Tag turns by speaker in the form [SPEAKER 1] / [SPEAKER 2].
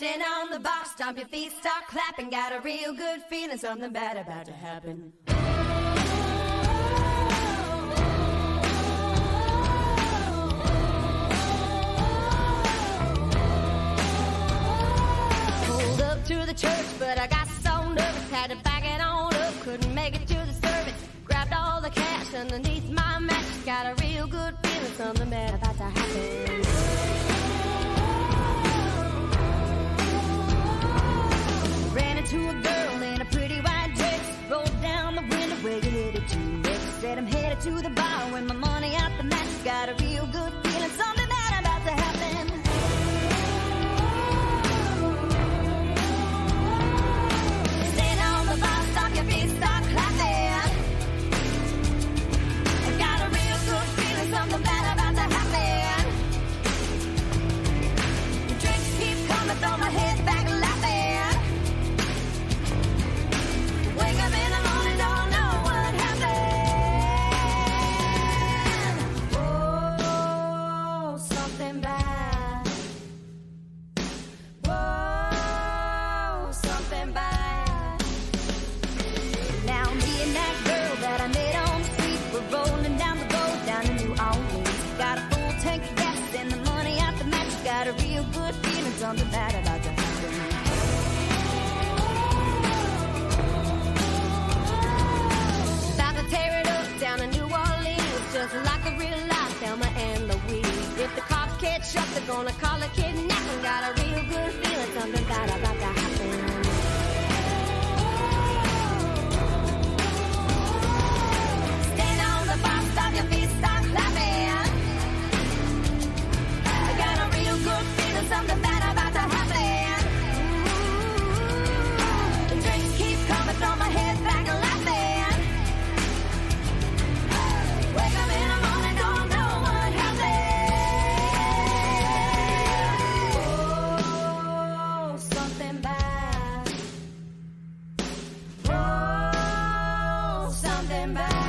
[SPEAKER 1] Stand on the box, stomp your feet, start clapping. Got a real good feeling, something bad about to happen. Pulled up to the church, but I got so nervous, had to back it on up. Couldn't make it to the service. Grabbed all the cash underneath my mattress. Got a real good feeling, something bad Next said I'm headed to the bar when my money out the match. Got a real good feeling, something a real good feeling, something bad about to happen. Tear it up down in New Orleans, just like a real life Thelma and Louise. If the cops catch up, they're gonna call a kidnapping. Got coming back.